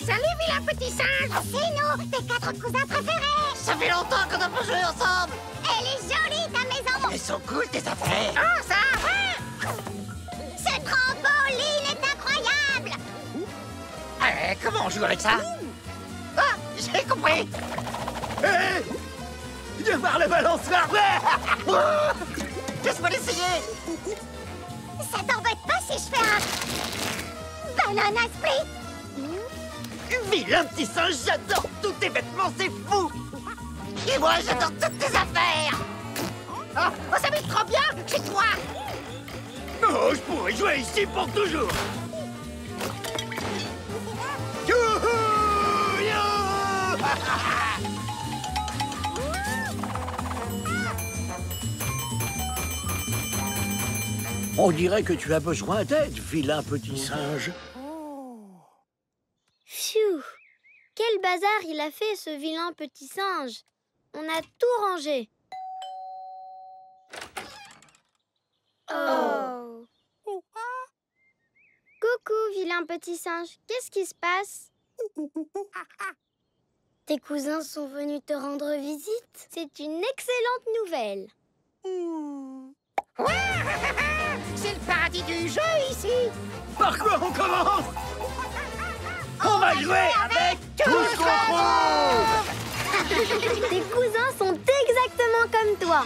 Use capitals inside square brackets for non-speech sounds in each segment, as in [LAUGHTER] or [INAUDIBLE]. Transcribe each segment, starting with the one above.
Salut, vilain petit singe C'est nous, tes quatre cousins préférés Ça fait longtemps qu'on n'a pas joué ensemble Elle est jolie, ta maison Elles sont cool, tes affaires Oh, ça Ce trampoline est incroyable Eh, Comment on joue avec ça Ah, j'ai compris Hé Viens voir le balançoire. [LAUGHS] Laisse-moi l'essayer Ça t'embête pas si je fais un... Banana split? Vilain petit singe, j'adore tous tes vêtements, c'est fou. Et moi, j'adore toutes tes affaires. Ah, on s'amuse trop bien chez toi. Oh, je pourrais jouer ici pour toujours [LAUGHS] On dirait que tu as besoin d'aide, vilain petit singe. Phew Quel bazar il a fait, ce vilain petit singe On a tout rangé. Oh Coucou, vilain petit singe. Qu'est-ce qui se passe? [LAUGHS] Tes cousins sont venus te rendre visite? C'est une excellente nouvelle. C'est le paradis du jeu ici. Par quoi on commence? On va jouer avec tout ce qu'on Tes cousins sont exactement comme toi.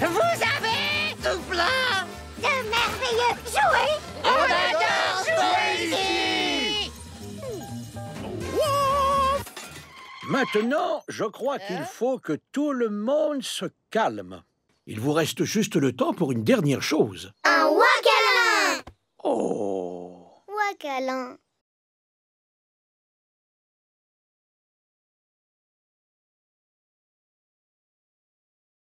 Vous avez tout plein De merveilleux jouets. On adore jouer Maintenant, je crois qu'il faut que tout le monde se calme. Il vous reste juste le temps pour une dernière chose. Un wakalan Oh Wakalan.